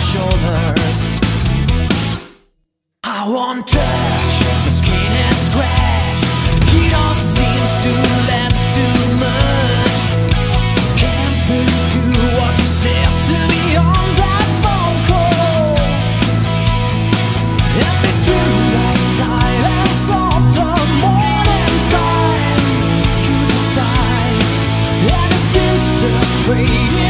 shoulders. I won't touch, my skin is scratched. He don't seems to, that's too much. Can't believe to what you said to me on that phone call. And between the silence of the morning time To decide, and it seems to fade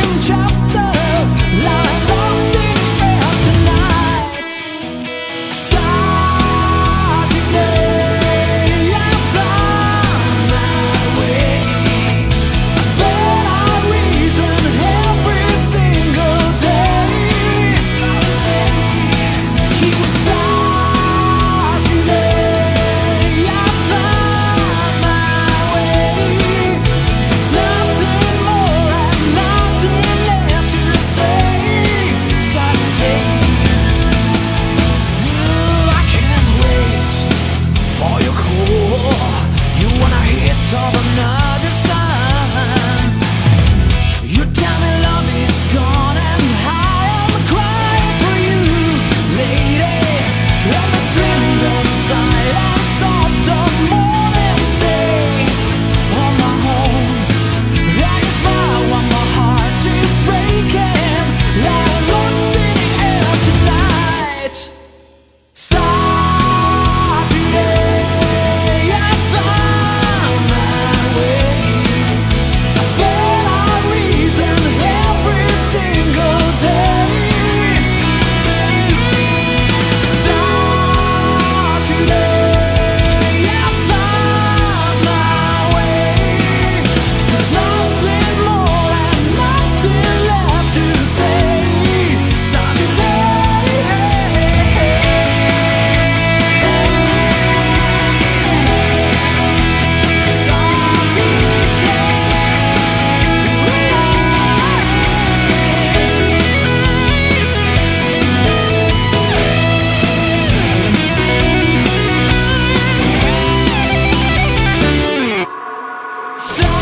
So